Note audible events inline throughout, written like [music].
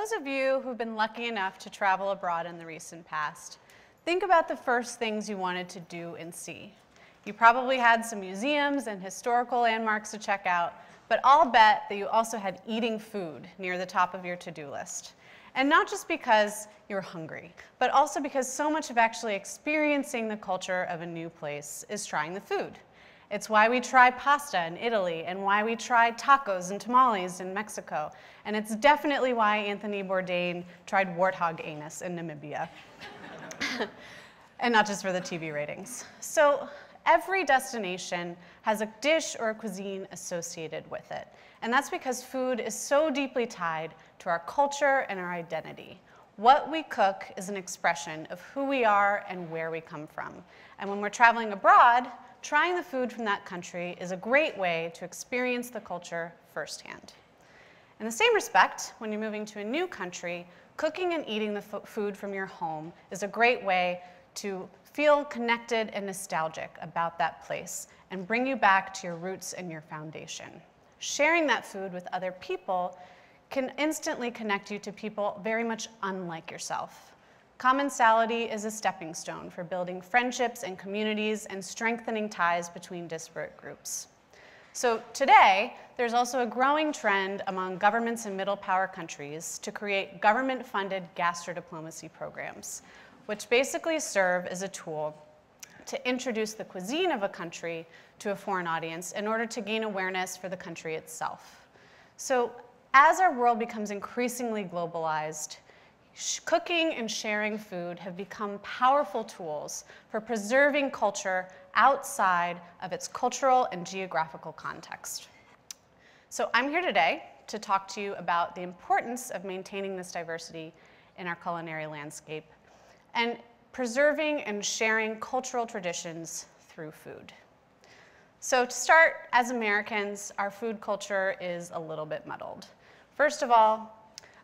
those of you who've been lucky enough to travel abroad in the recent past, think about the first things you wanted to do and see. You probably had some museums and historical landmarks to check out, but I'll bet that you also had eating food near the top of your to-do list. And not just because you're hungry, but also because so much of actually experiencing the culture of a new place is trying the food. It's why we try pasta in Italy and why we try tacos and tamales in Mexico. And it's definitely why Anthony Bourdain tried warthog anus in Namibia. and not just for the TV ratings. So every destination has a dish or a cuisine associated with it. And that's because food is so deeply tied to our culture and our identity. What we cook is an expression of who we are and where we come from. And when we're traveling abroad, trying the food from that country is a great way to experience the culture firsthand. In the same respect, when you're moving to a new country, cooking and eating the food from your home is a great way to feel connected and nostalgic about that place and bring you back to your roots and your foundation. Sharing that food with other people can instantly connect you to people very much unlike yourself. Commensality is a stepping stone for building friendships and communities and strengthening ties between disparate groups. So today, there's also a growing trend among governments in middle power countries to create government-funded gastrodiplomacy programs, which basically serve as a tool to introduce the cuisine of a country to a foreign audience in order to gain awareness for the country itself. So as our world becomes increasingly globalized, cooking and sharing food have become powerful tools for preserving culture outside of its cultural and geographical context. So I'm here today to talk to you about the importance of maintaining this diversity in our culinary landscape and preserving and sharing cultural traditions through food. So to start, as Americans, our food culture is a little bit muddled. First of all,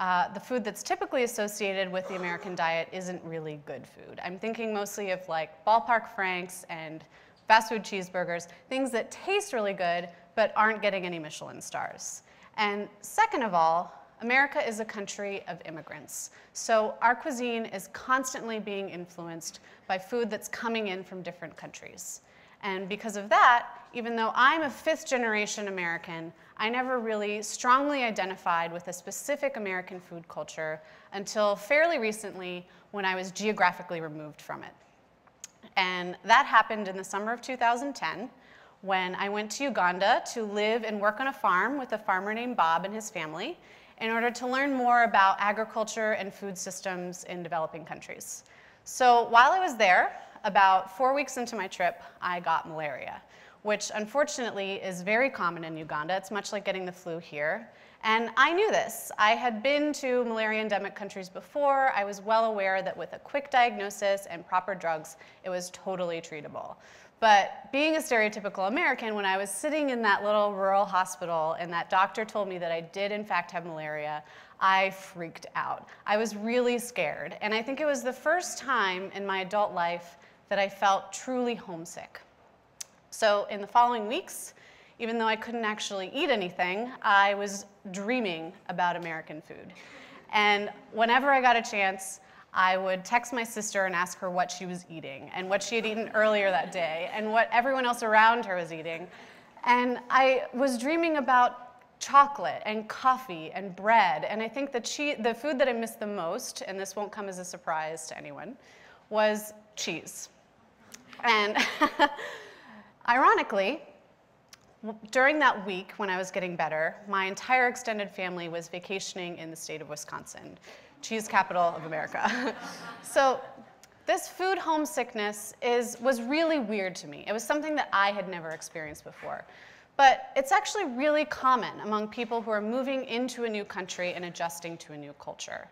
uh, the food that's typically associated with the American diet isn't really good food. I'm thinking mostly of like ballpark franks and fast food cheeseburgers, things that taste really good but aren't getting any Michelin stars. And second of all, America is a country of immigrants. So our cuisine is constantly being influenced by food that's coming in from different countries. And because of that, even though I'm a fifth generation American, I never really strongly identified with a specific American food culture until fairly recently when I was geographically removed from it. And that happened in the summer of 2010 when I went to Uganda to live and work on a farm with a farmer named Bob and his family in order to learn more about agriculture and food systems in developing countries. So while I was there, about four weeks into my trip, I got malaria which unfortunately is very common in Uganda. It's much like getting the flu here. And I knew this. I had been to malaria endemic countries before. I was well aware that with a quick diagnosis and proper drugs, it was totally treatable. But being a stereotypical American, when I was sitting in that little rural hospital and that doctor told me that I did in fact have malaria, I freaked out. I was really scared. And I think it was the first time in my adult life that I felt truly homesick. So in the following weeks, even though I couldn't actually eat anything, I was dreaming about American food. And whenever I got a chance, I would text my sister and ask her what she was eating and what she had eaten earlier that day and what everyone else around her was eating. And I was dreaming about chocolate and coffee and bread. And I think the, the food that I missed the most, and this won't come as a surprise to anyone, was cheese. And [laughs] Ironically, during that week when I was getting better, my entire extended family was vacationing in the state of Wisconsin, cheese capital of America. [laughs] so this food homesickness is, was really weird to me. It was something that I had never experienced before. But it's actually really common among people who are moving into a new country and adjusting to a new culture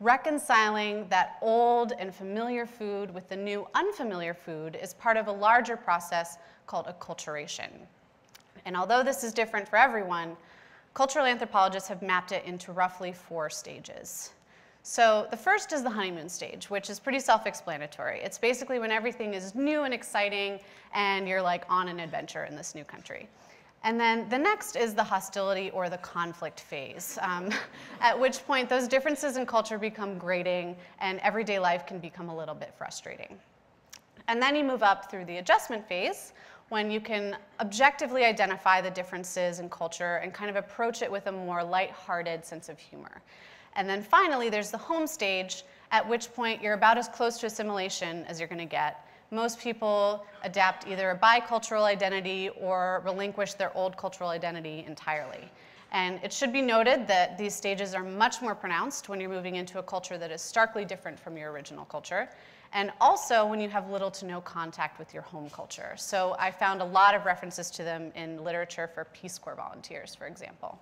reconciling that old and familiar food with the new unfamiliar food is part of a larger process called acculturation. And although this is different for everyone, cultural anthropologists have mapped it into roughly four stages. So the first is the honeymoon stage, which is pretty self-explanatory. It's basically when everything is new and exciting and you're like on an adventure in this new country. And then the next is the hostility or the conflict phase, um, [laughs] at which point those differences in culture become grating and everyday life can become a little bit frustrating. And then you move up through the adjustment phase when you can objectively identify the differences in culture and kind of approach it with a more light-hearted sense of humor. And then finally, there's the home stage, at which point you're about as close to assimilation as you're going to get, most people adapt either a bicultural identity or relinquish their old cultural identity entirely. And it should be noted that these stages are much more pronounced when you're moving into a culture that is starkly different from your original culture. And also when you have little to no contact with your home culture. So I found a lot of references to them in literature for Peace Corps volunteers, for example.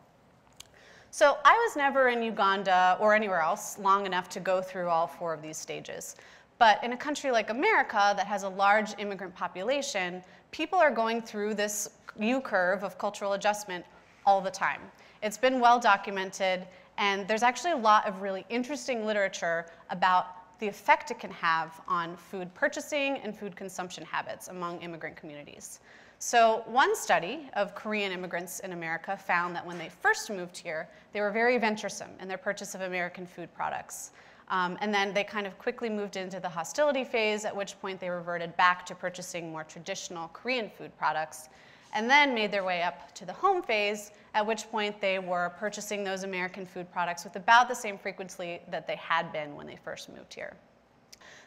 So I was never in Uganda or anywhere else long enough to go through all four of these stages. But in a country like America that has a large immigrant population, people are going through this U curve of cultural adjustment all the time. It's been well documented, and there's actually a lot of really interesting literature about the effect it can have on food purchasing and food consumption habits among immigrant communities. So one study of Korean immigrants in America found that when they first moved here, they were very venturesome in their purchase of American food products. Um, and then they kind of quickly moved into the hostility phase, at which point they reverted back to purchasing more traditional Korean food products, and then made their way up to the home phase, at which point they were purchasing those American food products with about the same frequency that they had been when they first moved here.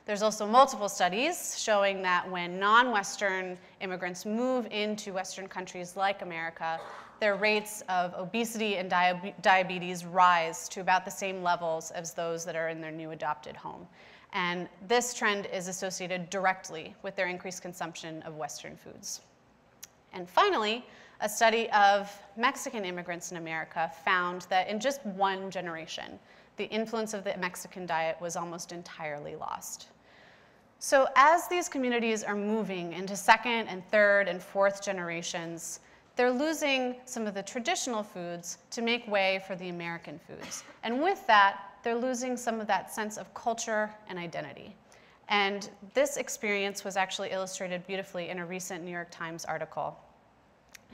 There's also multiple studies showing that when non-Western immigrants move into Western countries like America, their rates of obesity and diabetes rise to about the same levels as those that are in their new adopted home. And this trend is associated directly with their increased consumption of Western foods. And finally, a study of Mexican immigrants in America found that in just one generation, the influence of the Mexican diet was almost entirely lost. So as these communities are moving into second and third and fourth generations, they're losing some of the traditional foods to make way for the American foods. And with that, they're losing some of that sense of culture and identity. And this experience was actually illustrated beautifully in a recent New York Times article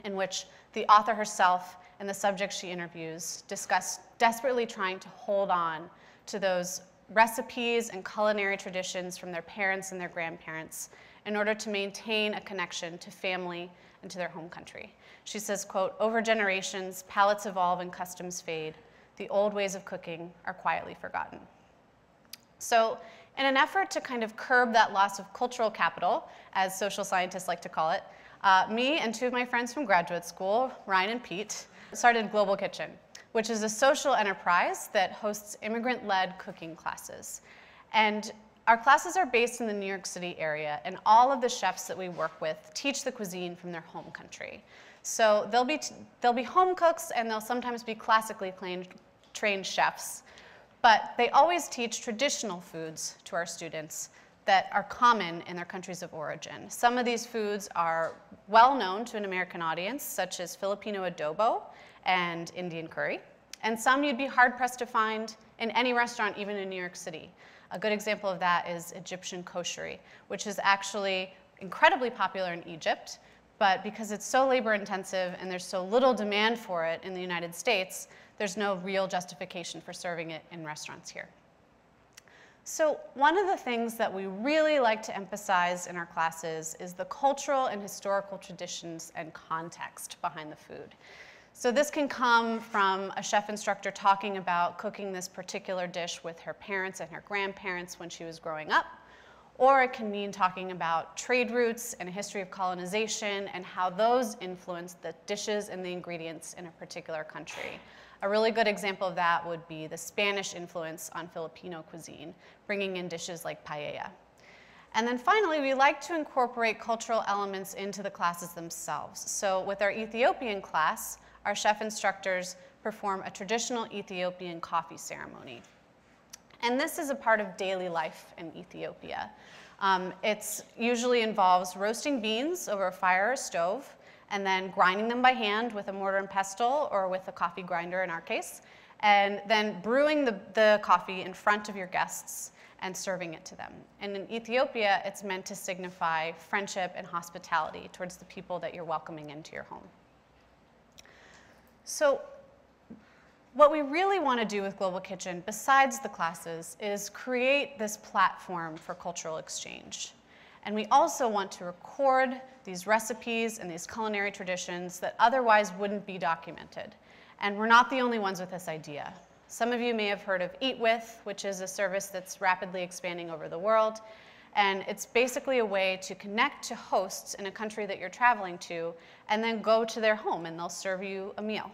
in which the author herself and the subject she interviews discuss desperately trying to hold on to those recipes and culinary traditions from their parents and their grandparents in order to maintain a connection to family and to their home country. She says, quote, over generations, palates evolve and customs fade. The old ways of cooking are quietly forgotten. So in an effort to kind of curb that loss of cultural capital, as social scientists like to call it, uh, me and two of my friends from graduate school, Ryan and Pete, started Global Kitchen which is a social enterprise that hosts immigrant-led cooking classes. And our classes are based in the New York City area, and all of the chefs that we work with teach the cuisine from their home country. So they'll be, they'll be home cooks, and they'll sometimes be classically trained, trained chefs. But they always teach traditional foods to our students that are common in their countries of origin. Some of these foods are well known to an American audience, such as Filipino adobo, and Indian curry. And some you'd be hard pressed to find in any restaurant, even in New York City. A good example of that is Egyptian koshery, which is actually incredibly popular in Egypt, but because it's so labor intensive and there's so little demand for it in the United States, there's no real justification for serving it in restaurants here. So one of the things that we really like to emphasize in our classes is the cultural and historical traditions and context behind the food. So this can come from a chef instructor talking about cooking this particular dish with her parents and her grandparents when she was growing up, or it can mean talking about trade routes and a history of colonization and how those influenced the dishes and the ingredients in a particular country. A really good example of that would be the Spanish influence on Filipino cuisine, bringing in dishes like paella. And then finally, we like to incorporate cultural elements into the classes themselves. So with our Ethiopian class, our chef instructors perform a traditional Ethiopian coffee ceremony. And this is a part of daily life in Ethiopia. Um, it usually involves roasting beans over a fire or stove, and then grinding them by hand with a mortar and pestle or with a coffee grinder in our case, and then brewing the, the coffee in front of your guests and serving it to them. And in Ethiopia, it's meant to signify friendship and hospitality towards the people that you're welcoming into your home. So what we really want to do with Global Kitchen, besides the classes, is create this platform for cultural exchange. And we also want to record these recipes and these culinary traditions that otherwise wouldn't be documented. And we're not the only ones with this idea. Some of you may have heard of Eat With, which is a service that's rapidly expanding over the world. And it's basically a way to connect to hosts in a country that you're traveling to and then go to their home and they'll serve you a meal.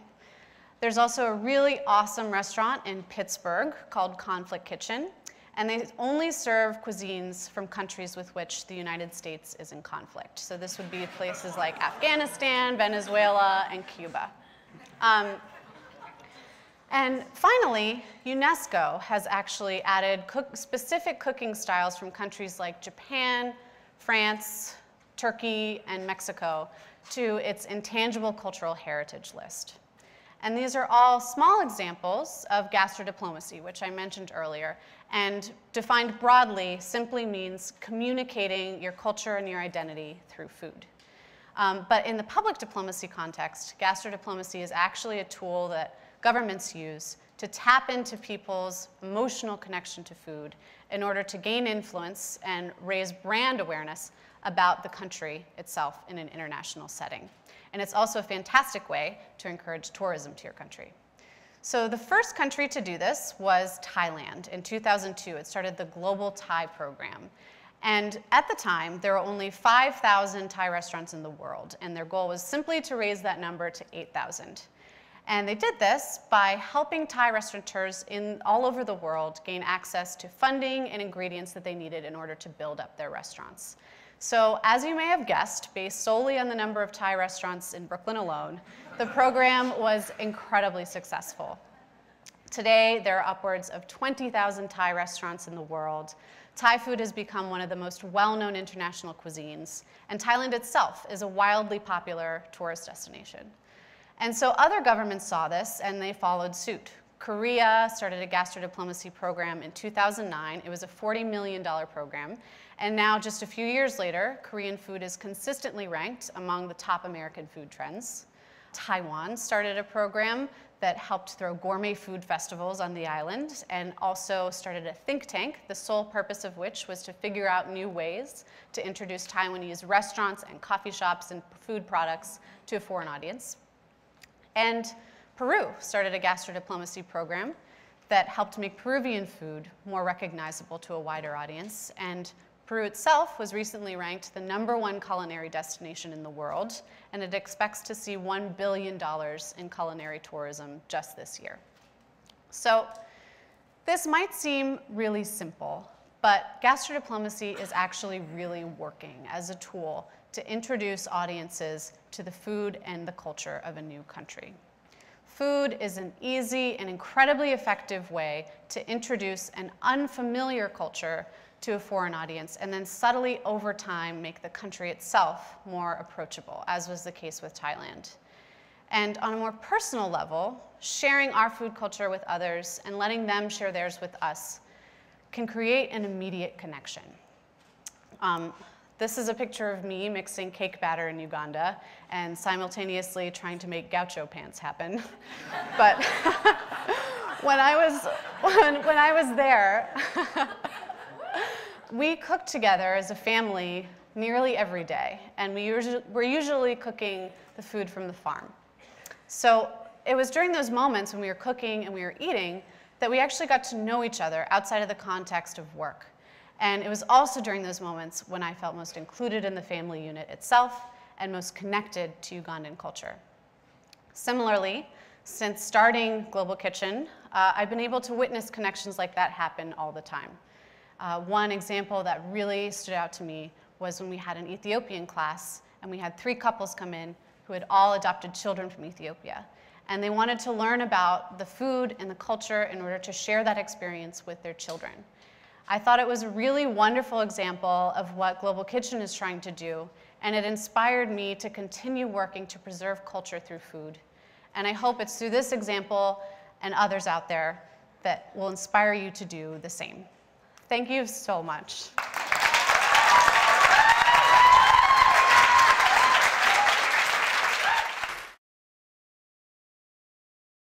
There's also a really awesome restaurant in Pittsburgh called Conflict Kitchen, and they only serve cuisines from countries with which the United States is in conflict. So this would be places like Afghanistan, Venezuela, and Cuba. Um, and finally, UNESCO has actually added cook specific cooking styles from countries like Japan, France, Turkey, and Mexico to its intangible cultural heritage list. And these are all small examples of gastrodiplomacy, which I mentioned earlier. And defined broadly, simply means communicating your culture and your identity through food. Um, but in the public diplomacy context, gastrodiplomacy is actually a tool that governments use to tap into people's emotional connection to food in order to gain influence and raise brand awareness about the country itself in an international setting. And it's also a fantastic way to encourage tourism to your country. So the first country to do this was Thailand. In 2002, it started the Global Thai Program. And at the time, there were only 5,000 Thai restaurants in the world, and their goal was simply to raise that number to 8,000. And they did this by helping Thai restaurateurs in all over the world gain access to funding and ingredients that they needed in order to build up their restaurants. So as you may have guessed, based solely on the number of Thai restaurants in Brooklyn alone, the program was incredibly successful. Today, there are upwards of 20,000 Thai restaurants in the world. Thai food has become one of the most well-known international cuisines, and Thailand itself is a wildly popular tourist destination. And so other governments saw this and they followed suit. Korea started a gastrodiplomacy program in 2009. It was a $40 million program. And now, just a few years later, Korean food is consistently ranked among the top American food trends. Taiwan started a program that helped throw gourmet food festivals on the island and also started a think tank, the sole purpose of which was to figure out new ways to introduce Taiwanese restaurants and coffee shops and food products to a foreign audience. And Peru started a gastrodiplomacy program that helped make Peruvian food more recognizable to a wider audience. And Peru itself was recently ranked the number one culinary destination in the world, and it expects to see $1 billion in culinary tourism just this year. So this might seem really simple, but gastrodiplomacy is actually really working as a tool to introduce audiences to the food and the culture of a new country. Food is an easy and incredibly effective way to introduce an unfamiliar culture to a foreign audience and then subtly over time make the country itself more approachable, as was the case with Thailand. And on a more personal level, sharing our food culture with others and letting them share theirs with us can create an immediate connection. Um, this is a picture of me mixing cake batter in Uganda and simultaneously trying to make gaucho pants happen. [laughs] but [laughs] when I was, when, when I was there, [laughs] we cooked together as a family nearly every day, and we usually, we're usually cooking the food from the farm. So it was during those moments when we were cooking and we were eating that we actually got to know each other outside of the context of work. And it was also during those moments when I felt most included in the family unit itself and most connected to Ugandan culture. Similarly, since starting Global Kitchen, uh, I've been able to witness connections like that happen all the time. Uh, one example that really stood out to me was when we had an Ethiopian class and we had three couples come in who had all adopted children from Ethiopia. And they wanted to learn about the food and the culture in order to share that experience with their children. I thought it was a really wonderful example of what Global Kitchen is trying to do, and it inspired me to continue working to preserve culture through food. And I hope it's through this example and others out there that will inspire you to do the same. Thank you so much.